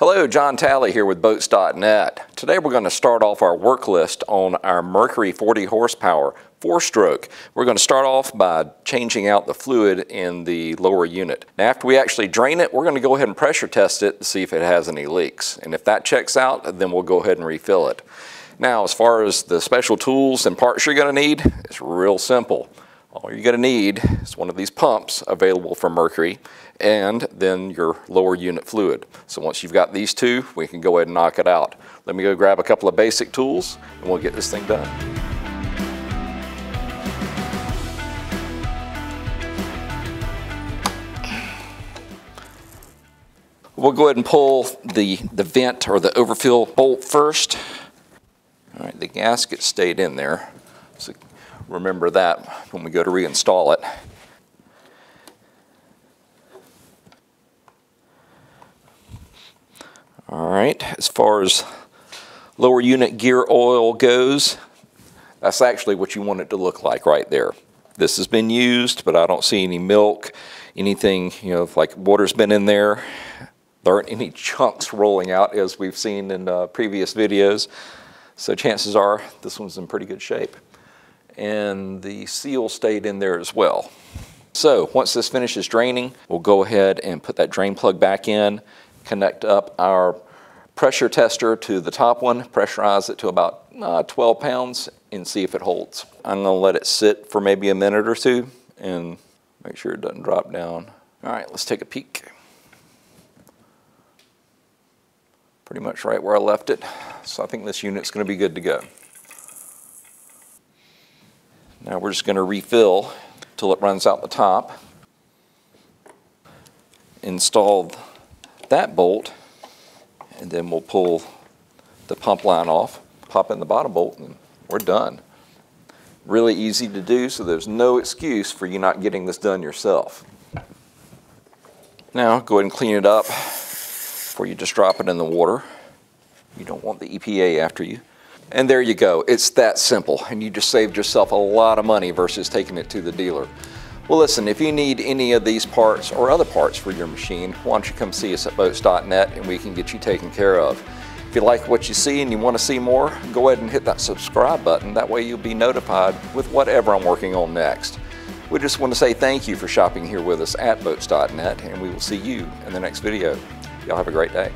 Hello, John Talley here with Boats.net. Today we're going to start off our work list on our Mercury 40 horsepower four-stroke. We're going to start off by changing out the fluid in the lower unit. Now after we actually drain it, we're going to go ahead and pressure test it to see if it has any leaks. And if that checks out, then we'll go ahead and refill it. Now as far as the special tools and parts you're going to need, it's real simple. All you're going to need is one of these pumps available from Mercury and then your lower unit fluid. So once you've got these two, we can go ahead and knock it out. Let me go grab a couple of basic tools and we'll get this thing done. We'll go ahead and pull the, the vent or the overfill bolt first. All right, the gasket stayed in there. So remember that when we go to reinstall it. All right, as far as lower unit gear oil goes, that's actually what you want it to look like right there. This has been used, but I don't see any milk, anything, you know, like water's been in there. There aren't any chunks rolling out as we've seen in uh, previous videos. So chances are this one's in pretty good shape and the seal stayed in there as well. So once this finishes draining, we'll go ahead and put that drain plug back in, connect up our pressure tester to the top one, pressurize it to about uh, 12 pounds and see if it holds. I'm gonna let it sit for maybe a minute or two and make sure it doesn't drop down. All right, let's take a peek. Pretty much right where I left it. So I think this unit's gonna be good to go. Now we're just going to refill till it runs out the top. Install that bolt and then we'll pull the pump line off, pop in the bottom bolt and we're done. Really easy to do so there's no excuse for you not getting this done yourself. Now go ahead and clean it up before you just drop it in the water. You don't want the EPA after you. And there you go. It's that simple. And you just saved yourself a lot of money versus taking it to the dealer. Well, listen, if you need any of these parts or other parts for your machine, why don't you come see us at boats.net and we can get you taken care of. If you like what you see and you want to see more, go ahead and hit that subscribe button. That way you'll be notified with whatever I'm working on next. We just want to say thank you for shopping here with us at boats.net and we will see you in the next video. Y'all have a great day.